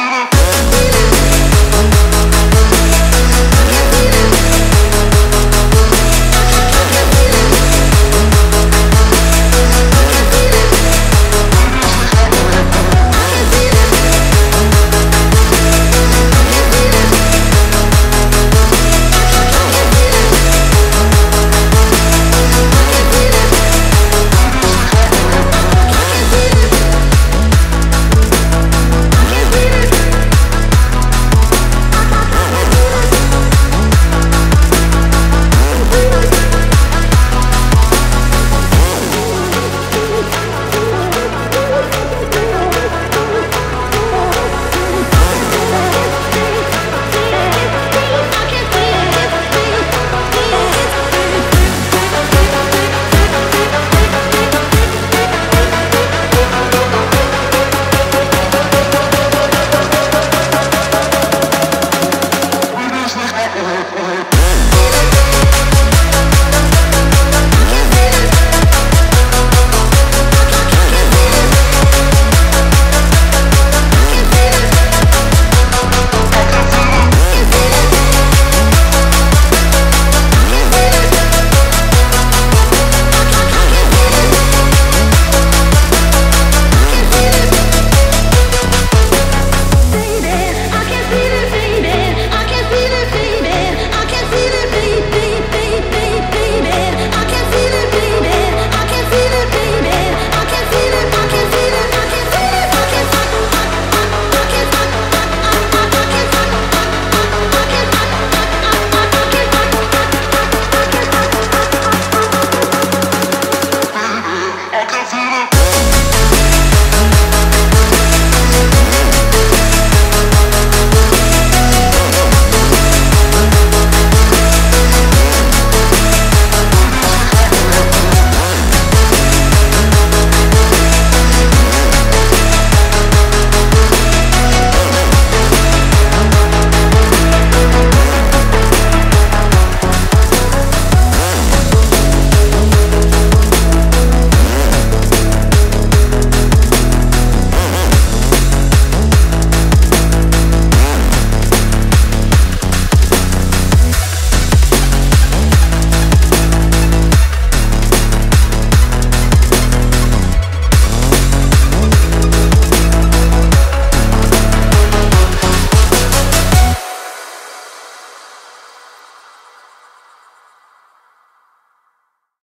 Bye.